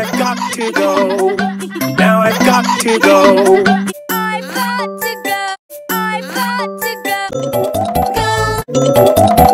I've got to go. Now I've got to go. I've got to go. I've got to go. Go.